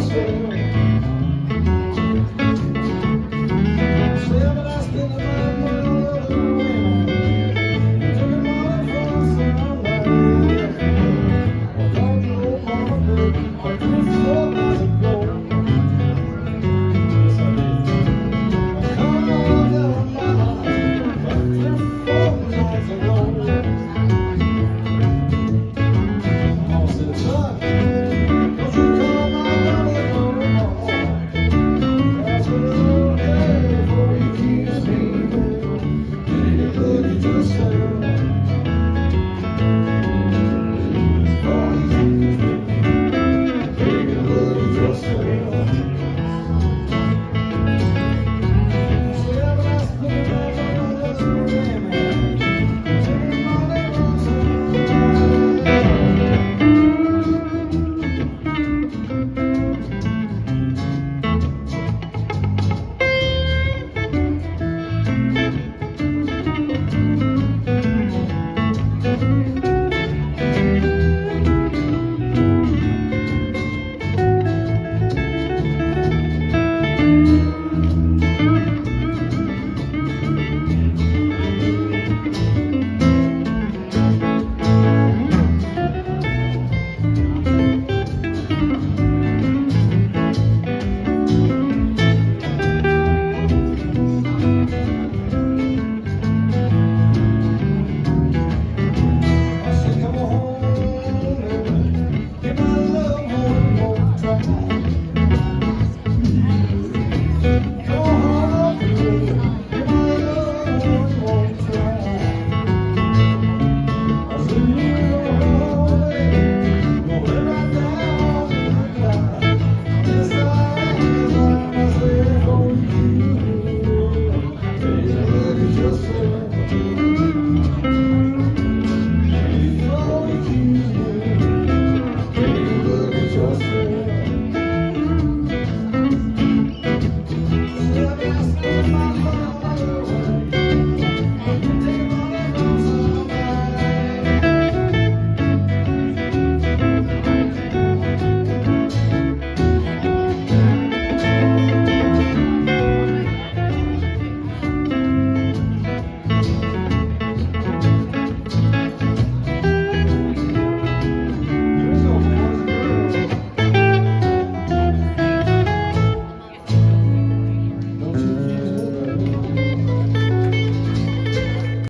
spell Senhor.